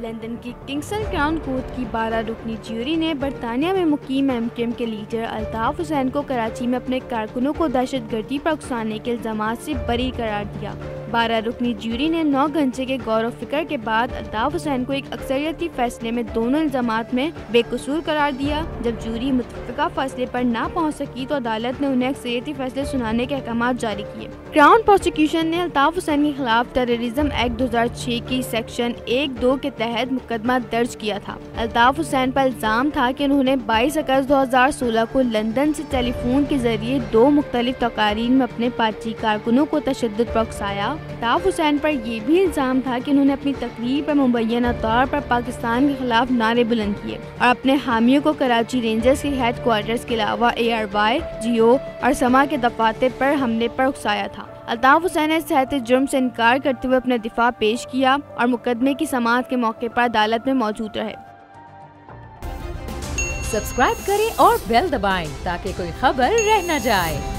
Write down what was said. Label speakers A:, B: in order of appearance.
A: London की किंगसन crown court की बारह रुकनी ज्यूरी ने बरतानिया में मुकीम एम के एम के लीडर अल्ताफ हुसैन को कराची में अपने कारकुनों को दहशत गर्दी पर उकसाने के इल्ज़ाम से बरी करार दिया। बारह रुकनी ज्यूरी ने नौ घंटे के गौर फ़िक्र के बाद अल्ताफ हुसैन को एक अक्सरियती फैसले में दोनों इल्ज़ाम में बेकसूर करार दिया। जब ज्यूरी मुतफ़ा फैसले पर ना पहुँच सकी तो अदालत ने उन्हें अक्सरियती फैसले सुनाने के अहकाम जारी किए। क्राउन प्रोसिक्यूशन ने अल्ताफ हुसैन के खिलाफ टेररिज्म एक्ट दो हज़ार छह की सेक्शन एक दो के तहत मुकदमा दर्ज किया था। अल्ताफ हुसैन पर इल्ज़ाम था की उन्होंने 22 अगस्त 2016 को लंदन ऐसी टेलीफोन के ज़रिए दो मुख्तलिफ़ तकारीन में अपने पार्टी कारकुनों को तशद पर अल्ताफ हुसैन पर यह भी इल्ज़ाम था कि उन्होंने अपनी तकरीर पर मुबैना तौर पर पाकिस्तान के खिलाफ नारे बुलंद किए और अपने हामियों को कराची रेंजर्स के हेड क्वार्टर्स के अलावा ए आर वाई जियो और समा के दफाते पर हमले पर उकसाया था। अल्ताफ हुसैन ने सहत जुर्म से इनकार करते हुए अपना दिफा पेश किया और मुकदमे की समात के मौके पर अदालत में मौजूद रहे।
B: सब्सक्राइब करें और बेल दबाएँ ताकि कोई खबर रह न जाए।